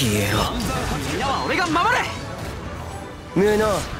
消えろ。みんなは俺が守れ。無能。